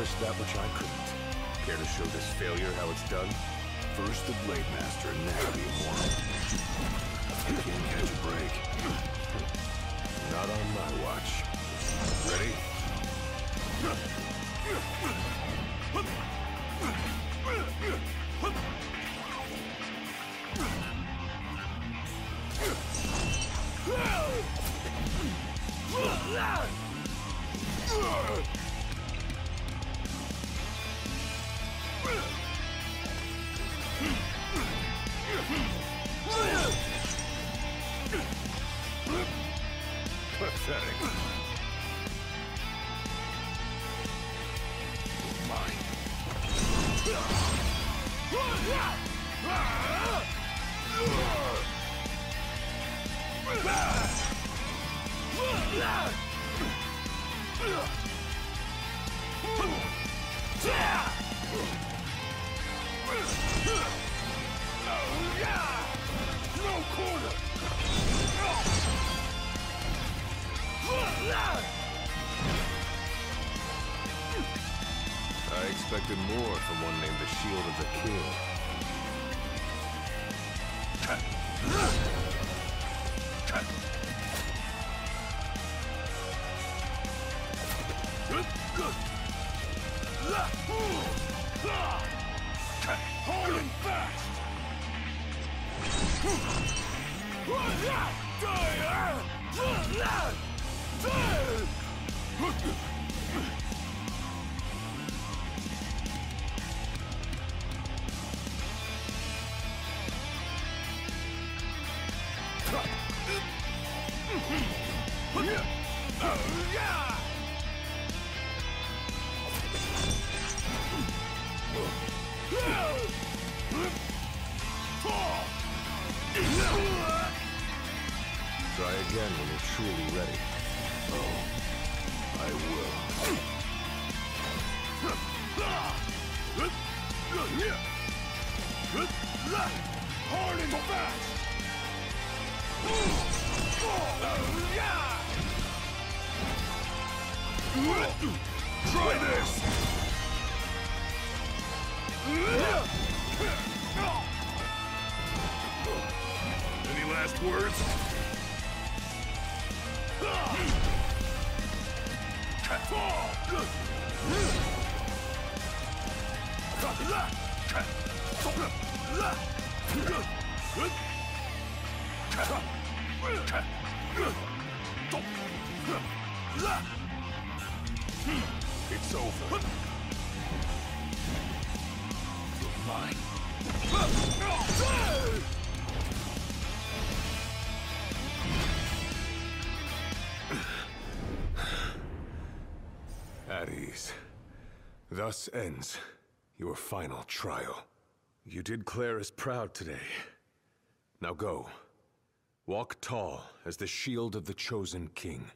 that which I couldn't. Care to show this failure how it's done? First the Blade Master, now the Immortal. You can't catch a break. Not on my watch. Ready? Pathetic. Mine. No I expected more from one named the Shield of the King. Hold him fast! Try again when you're truly ready. Hard and fast! Try this! Any last words? It's over. You're mine. Thus ends your final trial. You did Clarus proud today. Now go. Walk tall as the shield of the chosen king.